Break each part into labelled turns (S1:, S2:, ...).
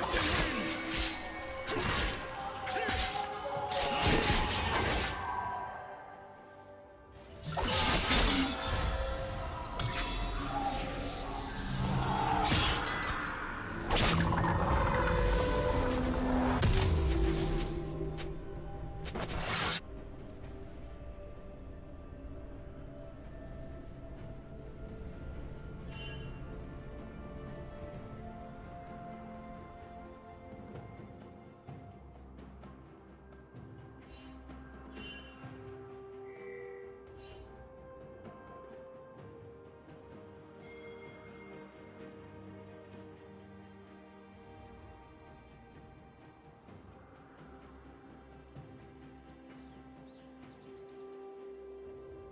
S1: Thank you.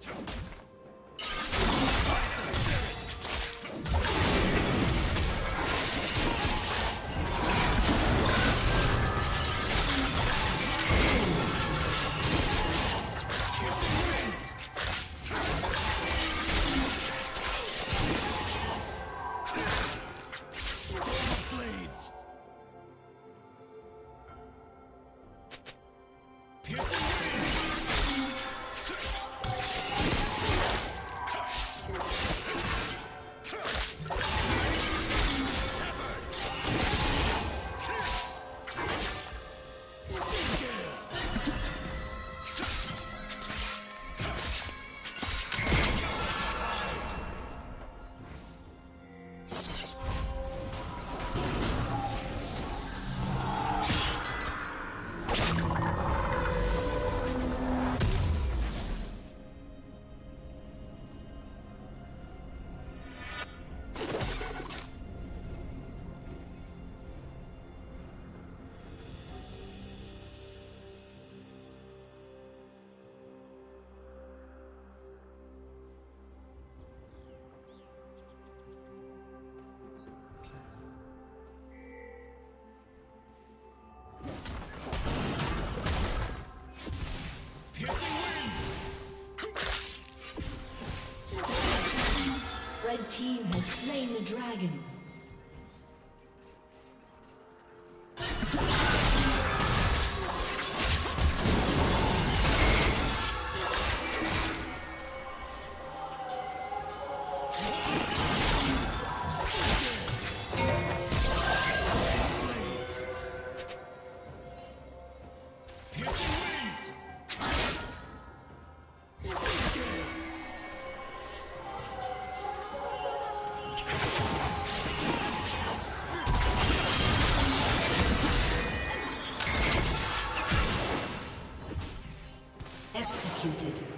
S1: Team dragon. executed.